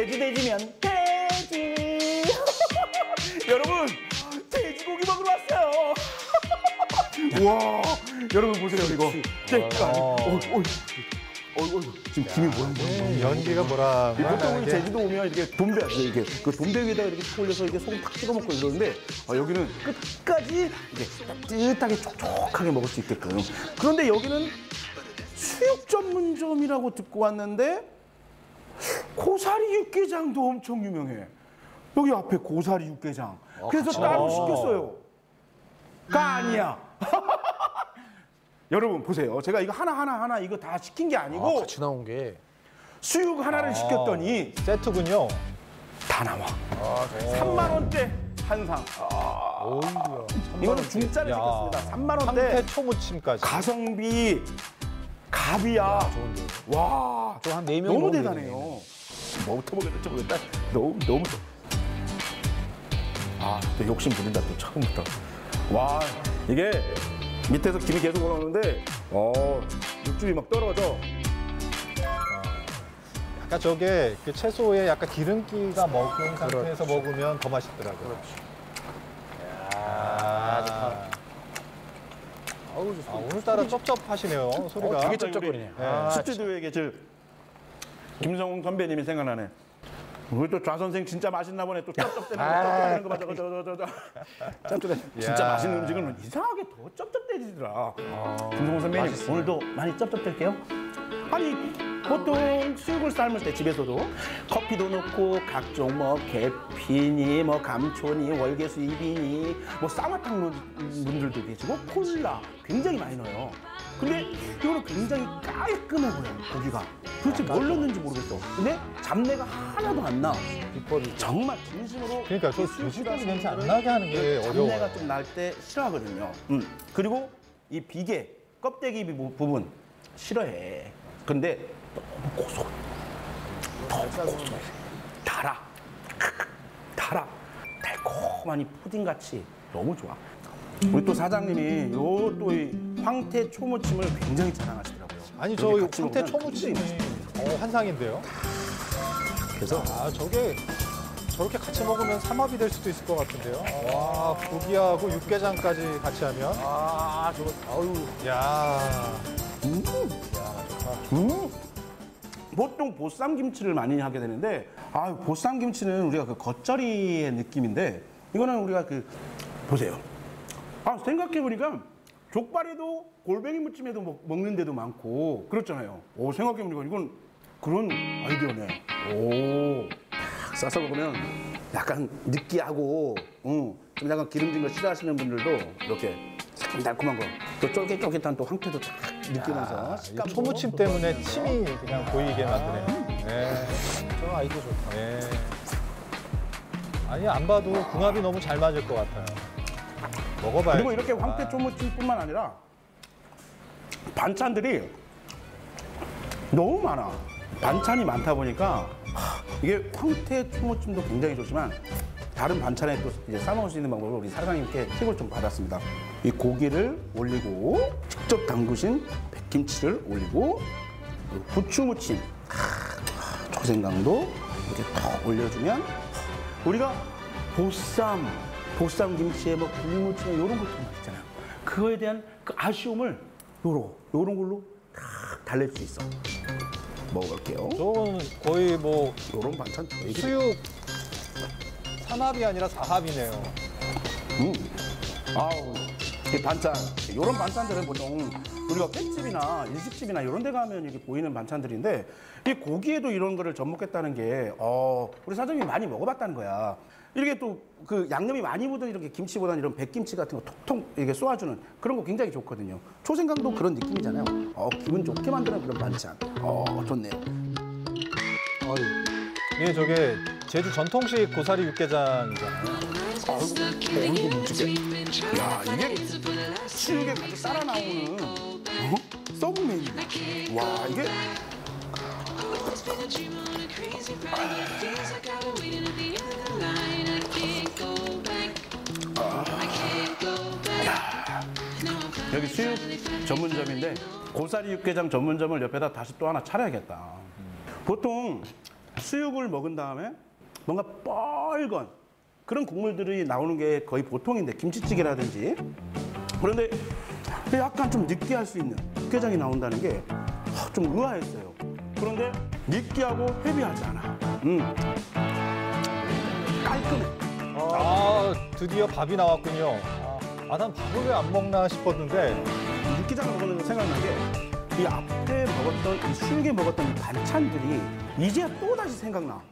돼지돼지면 돼지. 여러분 돼지고기 먹으러 왔어요. 와 여러분 보세요 이거. 네, 아니, 어, 어, 어, 어, 어, 지금 김이 뭐야 뭐야. 네, 연기가 뭐라 이 보통 하나, 이게 제주도 오면 이렇게 돈배 이게 그 돈배 위에다가 이렇게 탁 올려서 이게 소금 탁 찍어 먹고 이러는데 아, 여기는 끝까지 이게 따뜻하게 촉촉하게 먹을 수 있게끔. 그런데 여기는 수육 전문점이라고 듣고 왔는데 고사리 육개장도 엄청 유명해. 여기 앞에 고사리 육개장. 그래서 따로 시켰어요. 가 아니야. 여러분 보세요. 제가 이거 하나 하나 하나 이거 다 시킨 게 아니고 같이 나온 게 수육 하나를 시켰더니 세트군요. 다 나와. 3만 원대 한 상. 오이야. 이거는 중짜를 야. 시켰습니다. 3만 원대. 초무침까지. 가성비 갑이야. 좋은데. 와. 또한 네명 너무 먹으면 대단해요. 뭐부터 먹겠다, 모르겠다. 너무 너무. 아, 또 욕심 부린다 또 처음부터. 와, 이게 밑에서 김이 계속 올라오는데, 어, 육즙이 막 떨어져. 약간 저게 그 채소에 약간 기름기가 먹은 상태에서 먹으면 더 맛있더라고요. 그렇죠. 아, 아, 오늘따라 쩝쩝하시네요, 소리가. 어, 되게 쩝쩝거리네. 아, 스튜디오에 계실 김성웅 선배님이 생각나네. 우리 또 좌 선생 진짜 맛있나 보네. 또 쩝쩝대는 거, 쩝쩝대는 거 저거. 쩝쩝대. 진짜 야. 맛있는 음식은 이상하게 더 쩝쩝대지더라. 김성웅 선배님 오늘도 많이 쩝쩝댈게요. 아니 보통 수육을 삶을 때 집에서도 커피도 넣고 각종 뭐 계피니 뭐 감초니 월계수 이비니 뭐 쌍화탕 분들도 계시고 콜라 굉장히 많이 넣어요. 근데 이거는 굉장히 깔끔해 보여요 고기가. 도대체 뭘 넣는지 모르겠어. 근데 잡내가 하나도 안 나. 비법이. 정말 진심으로 그러니까 돼지고기 싫어하시는 냄새 안 나게 하는 게 어려워요. 잡내가 좀 날 때 싫어하거든요. 음. 그리고 이 비계 껍데기 부- 부분 싫어해. 근데 너무 고소. 너무 고소. 달아. 달아. 달콤하니 푸딩 같이 너무 좋아. 우리 또 사장님이 요또이 황태 초무침을 굉장히 자랑하시더라고요. 아니, 저 황태 맛있어요. 어, 환상인데요. 그래서 아, 저게 저렇게 같이 먹으면 삼합이 될 수도 있을 것 같은데요. 와, 고기하고 육개장까지 같이 하면. 아 저거 아유 야 음. 음. 보통 보쌈 김치를 많이 하게 되는데 아 보쌈 김치는 우리가 그 겉절이의 느낌인데 이거는 우리가 그 보세요. 아 생각해 보니까 족발에도 골뱅이 무침에도 먹, 먹는 데도 많고 그렇잖아요. 오 생각해 보니까 이건 그런 아이디어네. 오. 딱 싸서 먹으면 약간 느끼하고 응, 좀 약간 기름진 거 싫어하시는 분들도 이렇게 새콤달콤한 거, 또 쫄깃쫄깃한 또 황태도 딱 느끼면서 이 식감도 초무침 때문에 침이 그냥 보이게 만드네요. 네. 저 아이디어 좋다. 네. 아니, 안 봐도 궁합이 너무 잘 맞을 것 같아요. 먹어봐야죠. 그리고 이렇게 황태 초무침뿐만 아니라 반찬들이 너무 많아. 반찬이 많다 보니까 하, 이게 황태 초무침도 굉장히 좋지만 다른 반찬에 또 이제 싸먹을 수 있는 방법을 우리 사장님께 팁을 좀 받았습니다. 이 고기를 올리고 직접 담그신 백김치를 올리고 부추무침, 하, 초생강도 이렇게 턱 올려주면 우리가 보쌈, 보쌈 김치에 뭐 국무침에 이런 것도 있잖아요. 그거에 대한 그 아쉬움을 요로 요런 걸로 다 달랠 수 있어. 먹어볼게요. 저건 거의 뭐 요런 반찬 수육 삼합이 아니라 사합이네요. 음. 아우, 이 반찬. 이런 반찬들은 보통 우리가 횟집이나 일식집이나 이런 데 가면 이렇게 보이는 반찬들인데 이 고기에도 이런 거를 접목했다는 게 어, 우리 사장님이 많이 먹어봤다는 거야. 이렇게 또 그 양념이 많이 묻은 이렇게 김치보다는 이런 백김치 같은 거 톡톡 이렇게 쏘아주는 그런 거 굉장히 좋거든요. 초생강도 그런 느낌이잖아요. 어, 기분 좋게 만드는 그런 반찬. 어, 좋네요. 이게 저게 제주 전통식 고사리 육개장이잖아요. 아이고, 묵직해. 야, 이게 수육에 가득 따라 나오는 어? 서브 메뉴. 와, 이게 여기 수육 전문점인데 고사리 육개장 전문점을 옆에다 다시 또 하나 차려야겠다. 보통 수육을 먹은 다음에 뭔가 뻘건 그런 국물들이 나오는 게 거의 보통인데 김치찌개라든지 그런데 약간 좀 느끼할 수 있는 육개장이 나온다는 게 좀 의아했어요. 그런데 느끼하고 헤비하지 않아. 음. 깔끔해. 아, 드디어 밥이 나왔군요. 아, 난 밥을 왜 안 먹나 싶었는데 이 육개장을 먹으면서 생각난 게 이 앞에 먹었던 이 수육에 먹었던 이 반찬들이 이제 또 다시 생각나.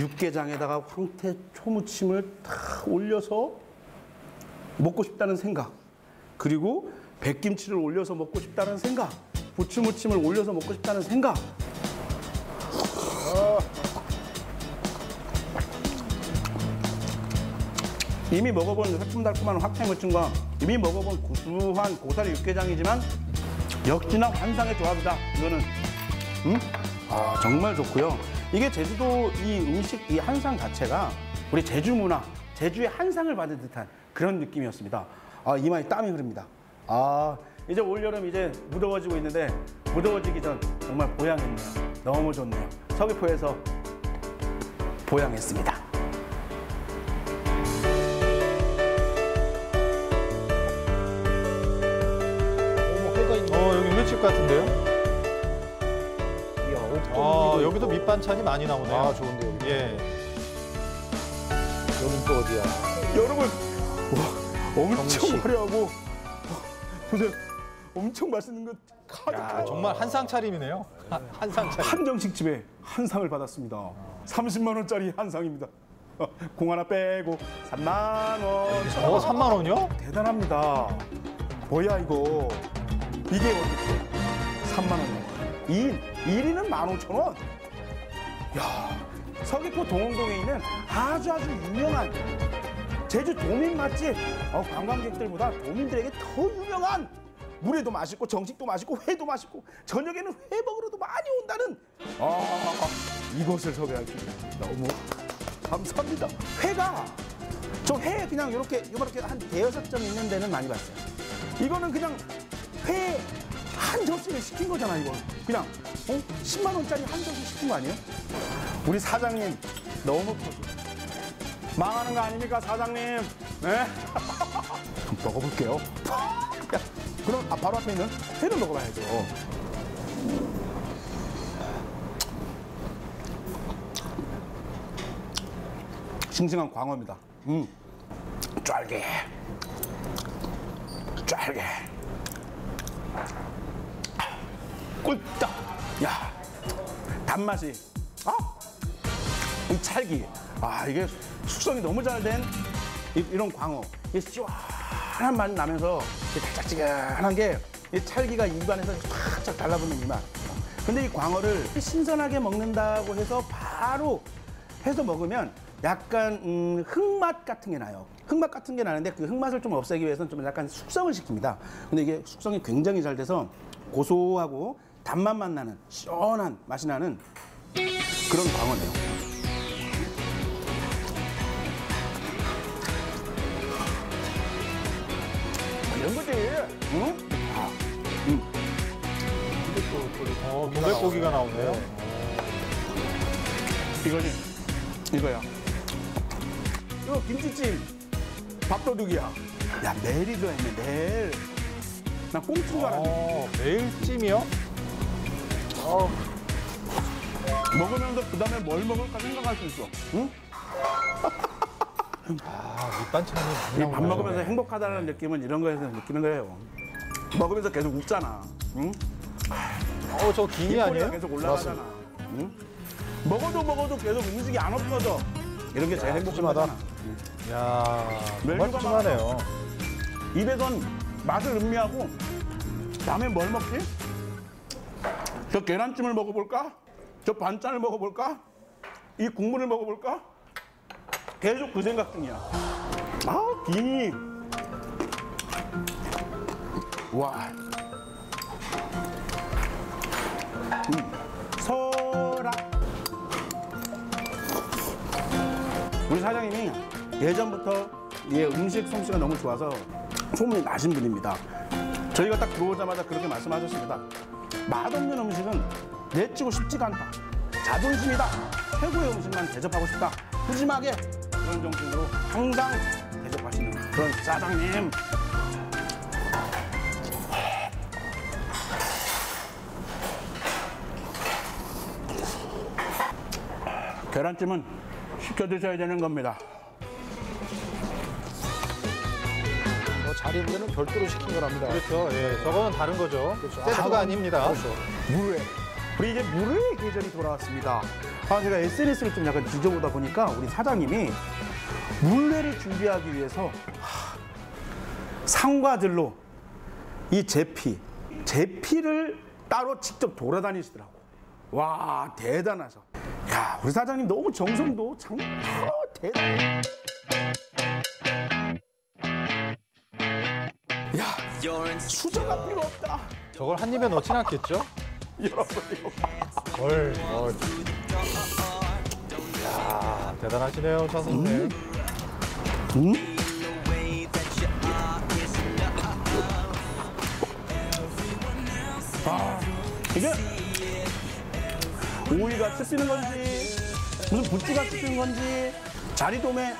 육개장에다가 황태 초무침을 탁 올려서 먹고 싶다는 생각. 그리고 백김치를 올려서 먹고 싶다는 생각. 부추무침을 올려서 먹고 싶다는 생각. 이미 먹어본 새콤달콤한 황태무침과 이미 먹어본 구수한 고사리 육개장이지만 역시나 환상의 조합이다. 이거는 음? 아 정말 좋고요. 이게 제주도 이 음식 이 한상 자체가 우리 제주 문화, 제주의 한상을 받은 듯한 그런 느낌이었습니다. 아 이마에 땀이 흐릅니다. 아 이제 올 여름 이제 무더워지고 있는데 무더워지기 전 정말 보양했네요. 너무 좋네요. 서귀포에서 보양했습니다. 여기도 밑반찬이 많이 나오네요. 아, 좋은데 여기. 예. 여긴 또 어디야? 여러분 와 엄청. 화려하고 어, 보세요 엄청 맛있는 것 가득 야, 정말 한상 차림이네요. 한- 한상 차림. 한정식 집에 한 상을 받았습니다. 30만 원짜리 한 상입니다. 어, 공 하나 빼고 3만 원. 어, 3만 원이요? 대단합니다. 뭐야 이거? 이게 어떻게 3만 원이야? 2인 1인은 15,000원. 야 서귀포 동원동에 있는 아주 아주 유명한 제주 도민 맛집. 어, 관광객들보다 도민들에게 더 유명한 물회도 맛있고 정식도 맛있고 회도 맛있고 저녁에는 회 먹으러도 많이 온다는 아 이곳을 소개할 줄이야 너무 감사합니다. 회가 저 회 그냥 이렇게 이렇게 한 대여섯 점 있는 데는 많이 봤어요. 이거는 그냥 회 한 접시를 시킨 거잖아 이거. 그냥 어? 10만 원짜리 한 접시 시킨 거 아니에요? 우리 사장님 너무 커 망하는 거 아닙니까 사장님? 네? 먹어볼게요. 야, 그럼 아, 바로 앞에 있는 회를 먹어봐야죠. 싱싱한 광어입니다. 음, 쫄게, 쫄게, 꿀떡. 야, 단맛이. 아, 이 찰기. 아, 이게 숙성이 너무 잘 된 이런 광어. 이게 시원한 맛 나면서 이 달짝지근한 게 이 찰기가 입안에서 쫙쫙 달라붙는 이 맛. 근데 이 광어를 신선하게 먹는다고 해서 바로 해서 먹으면 약간 음, 흙맛 같은 게 나요. 흙맛 같은 게 나는데 그 흙맛을 좀 없애기 위해서는 좀 약간 숙성을 시킵니다. 근데 이게 숙성이 굉장히 잘 돼서 고소하고 단맛만 나는 시원한 맛이 나는 그런 광어네요. 고기가 나오네요. 이거지. 이거야. 이거 김치찜 밥도둑이야. 야, 멜이 들어있네, 멜. 나 꽁치인 줄 알았네. 어, 매일 찜이요? 어, 먹으면서 그 다음에 뭘 먹을까 생각할 수 있어. 응? 아, 밑반찬이 많이 이밥 나오네요. 먹으면서 행복하다는 느낌은 이런 거에서 느끼는 거예요. 먹으면서 계속 웃잖아. 응? 어, 저 김이 아니에요? 계속 올라가잖아. 응? 먹어도 먹어도 계속 음식이 안 없어져. 이런 게 제일. 거잖아. 야, 정말 푸짐하네요. 입에선 맛을 음미하고 다음에 뭘 먹지? 저 계란찜을 먹어볼까? 저 반찬을 먹어볼까? 이 국물을 먹어볼까? 계속 그 생각 중이야. 아, 김이. 와. 우리 사장님이 예전부터 이 음식 솜씨가 너무 좋아서 소문이 나신 분입니다. 저희가 딱 들어오자마자 그렇게 말씀하셨습니다. 맛없는 음식은 내치고 싶지가 않다. 자존심이다. 최고의 음식만 대접하고 싶다. 푸짐하게 그런 정신으로 항상 대접하시는 그런 사장님. 계란찜은 시켜 드셔야 되는 겁니다. 뭐 자리 문제는 별도로 시킨 거랍니다. 그렇죠. 예, 저거는 다른 거죠. 그렇죠. 세트가 아, 아닙니다. 그렇죠. 물회. 우리 이제 물회의 계절이 돌아왔습니다. 아, 제가 SNS를 좀 약간 뒤져보다 보니까 우리 사장님이 물회를 준비하기 위해서 하, 상과들로 이 제피, 제피를 따로 직접 돌아다니시더라고. 와, 대단하셔. 야, 우리 사장님 너무 정성도 참 어, 대단. 야, 수저가 필요 없다. 저걸 한 입에 넣진 않겠죠? 여러분. 헐. 어. 야, 대단하시네요, 차 선생. 이게 오이가 씹히는 건지 무슨 부추가 씹히는 건지 자리돔에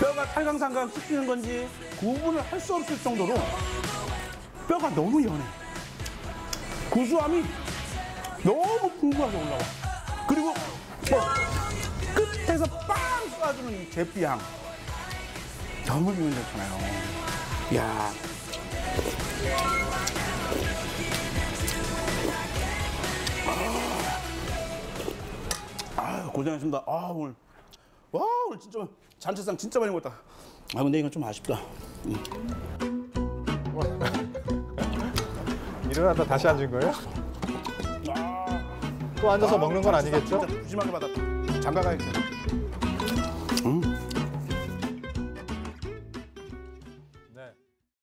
뼈가 살강살강 씹히는 건지 구분을 할 수 없을 정도로 뼈가 너무 연해. 구수함이 너무 풍부하게 올라와. 그리고 뭐 끝에서 빵 쏴주는 이 제비향. 너무 기분 좋잖아요. 이야 고생하셨습니다. 아, 오늘. 와, 오늘 진짜 잔치상 진짜 많이 먹었다. 아, 근데 이건 좀 아쉽다. 일어나다 다시 앉은 거예요? 아, 또 앉아서 먹는 건 잔치상 아니겠죠? 진짜 푸짐하게 받았다. 장가 가야겠다.